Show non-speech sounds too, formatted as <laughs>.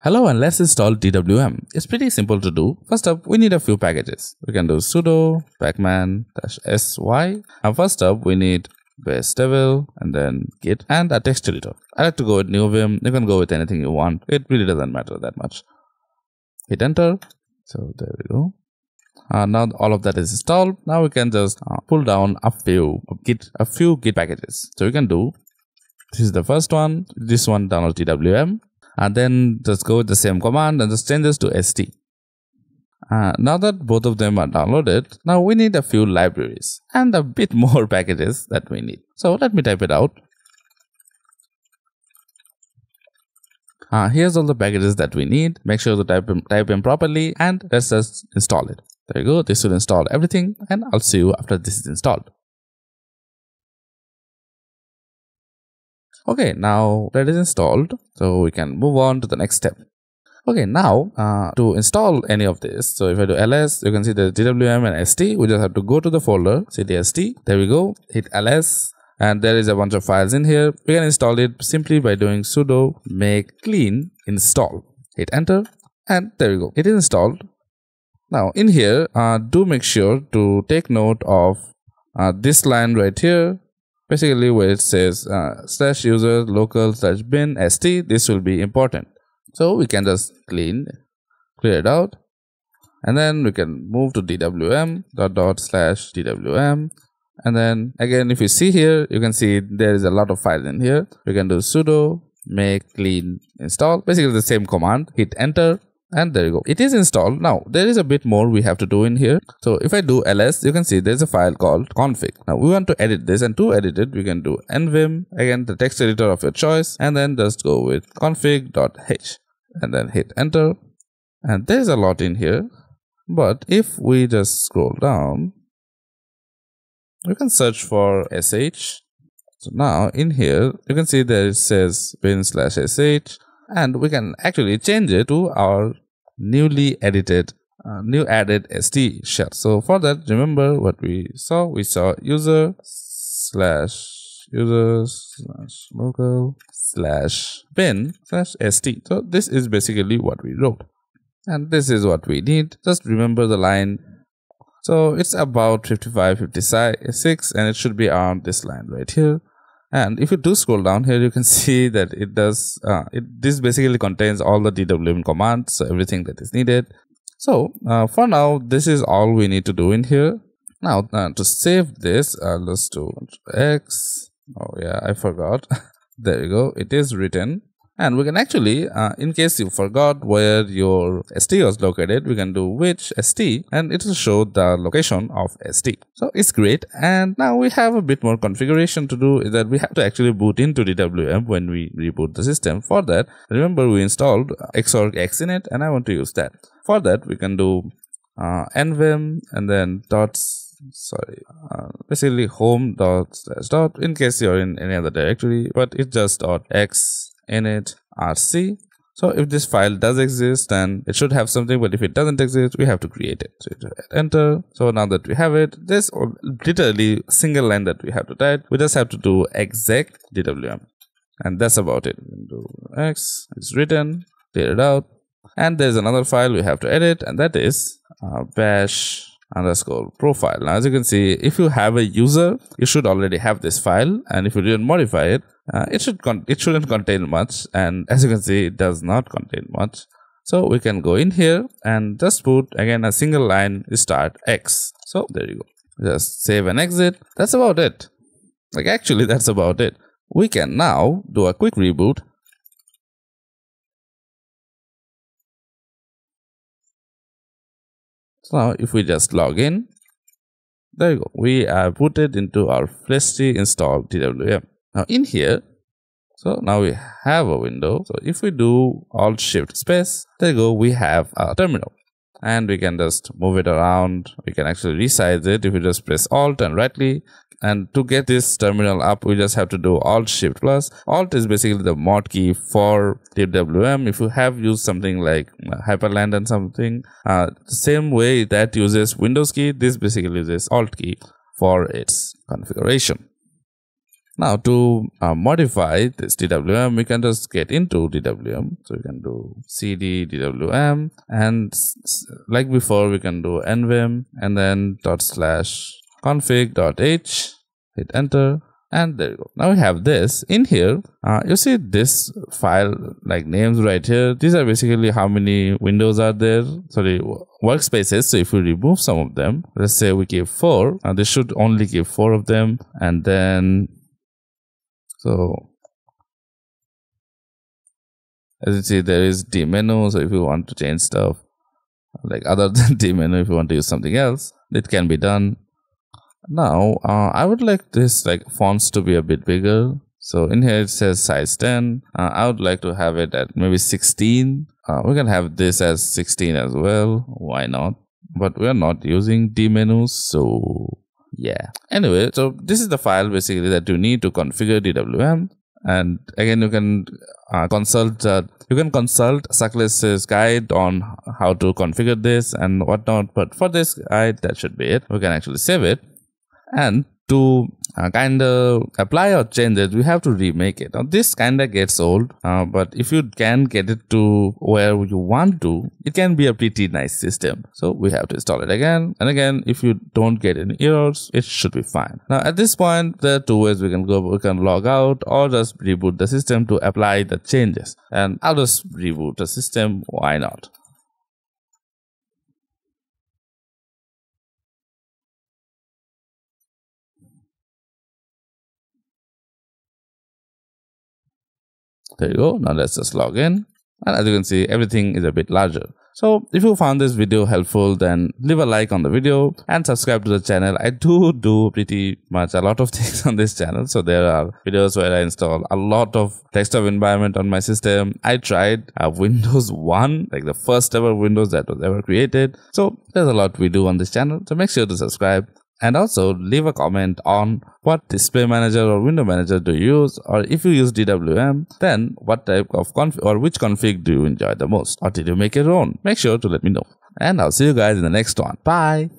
Hello and let's install DWM. It's pretty simple to do. First up, we need a few packages. We can do sudo pacman-sy. And first up, we need base-devel and then git and a text editor. I like to go with NeoVim. You can go with anything you want. It really doesn't matter that much. Hit enter. So there we go. Uh, now all of that is installed. Now we can just uh, pull down a few git a few git packages. So we can do this is the first one. This one download DWM and then just go with the same command and just change this to st uh, now that both of them are downloaded now we need a few libraries and a bit more <laughs> packages that we need. So let me type it out. Uh, here's all the packages that we need. Make sure to type them, type them properly and let's just install it. There you go. This will install everything and i'll see you after this is installed Okay, now that is installed. So we can move on to the next step. Okay, now uh, to install any of this, so if I do ls, you can see the DWM and st. We just have to go to the folder, cd st. There we go. Hit ls, and there is a bunch of files in here. We can install it simply by doing sudo make clean install. Hit enter, and there we go. It is installed. Now in here, uh, do make sure to take note of uh, this line right here basically where it says uh, slash user local slash bin st this will be important. So we can just clean clear it out. And then we can move to dwm dot dot slash dwm and then again if you see here you can see there is a lot of files in here. We can do sudo make clean install. Basically the same command hit enter and there you go. It is installed. Now there is a bit more we have to do in here. So if i do ls you can see there's a file called config. Now we want to edit this. And to edit it we can do nvim again the text editor of your choice. And then just go with config.h and then hit enter. And there's a lot in here. But if we just scroll down we can search for sh. So now in here you can see there it says bin slash sh and we can actually change it to our newly edited uh, new added st shell so for that remember what we saw? We saw user slash user slash local slash bin slash st so this is basically what we wrote. And this is what we need. Just remember the line. So it's about 55 56 and it should be on this line right here and if you do scroll down here you can see that it does uh, it this basically contains all the dwm commands so everything that is needed. So uh, for now this is all we need to do in here. Now uh, to save this uh, let's do x. Oh yeah i forgot. <laughs> There you go. It is written and we can actually uh, in case you forgot where your st was located we can do which st and it will show the location of st so it's great. And now we have a bit more configuration to do is that we have to actually boot into dwm when we reboot the system. For that remember we installed xorg xinit and i want to use that. For that we can do uh, nvim and then dots sorry uh, basically home dot slash dot in case you're in any other directory but it's just dot x init rc so if this file does exist then it should have something but if it doesn't exist we have to create it. So enter. So now that we have it this literally single line that we have to type we just have to do exec dwm. And that's about it. Do x is written clear it out. And there's another file we have to edit and that is uh, bash underscore profile. Now as you can see if you have a user you should already have this file. And if you didn't modify it uh, it should it shouldn't contain much and as you can see it does not contain much. So we can go in here and just put again a single line start x. So there you go. Just save and exit. That's about it. Like actually <laughs> that's about it. We can now do a quick reboot. So now if we just log in, there you go. We have put it into our freshly installed DWM. Now in here, so now we have a window. So if we do Alt Shift Space, there you go. We have a terminal and we can just move it around. We can actually resize it if we just press Alt and right and to get this terminal up we just have to do alt shift plus alt is basically the mod key for dwm if you have used something like Hyprland and something uh, same way that uses windows key this basically uses alt key for its configuration Now to uh, modify this DWM, we can just get into DWM. So we can do cd DWM and like before, we can do nvim and then dot slash config dot h, hit enter and there you go. Now we have this. In here uh, you see this file like names right here. These are basically how many windows are there. Sorry workspaces. So if we remove some of them let's say we give four uh, this should only give four of them. And then so as you see there is dmenu so if you want to change stuff like other <laughs> than dmenu if you want to use something else it can be done. Now uh, i would like this like fonts to be a bit bigger. So in here it says size 10 uh, i would like to have it at maybe 16 uh, we can have this as 16 as well. Why not? But we are not using dmenus so yeah. Anyway so this is the file basically that you need to configure dwm and again you can uh, consult uh, you can consult Suckless's guide on how to configure this and whatnot. But for this guide that should be it. We can actually save it. And to uh, kind of apply or change it, we have to remake it. Now, this kind of gets old, uh, but if you can get it to where you want to, it can be a pretty nice system. So we have to install it again. And again, if you don't get any errors, it should be fine. Now, at this point, there are two ways we can go. We can log out or just reboot the system to apply the changes. And I'll just reboot the system. Why not? There you go. Now let's just log in. And as you can see, everything is a bit larger. So if you found this video helpful, then leave a like on the video and subscribe to the channel. I do do pretty much a lot of <laughs> things on this channel. So there are videos where I install a lot of desktop environment on my system. I tried uh, Windows <laughs> 1, like the first ever Windows that was ever created. So there's a lot we do on this channel. So make sure to subscribe and also leave a comment on what display manager or window manager do you use or if you use DWM then what type of config or which config do you enjoy the most? Or did you make your own? Make sure to let me know. And I'll see you guys in the next one. Bye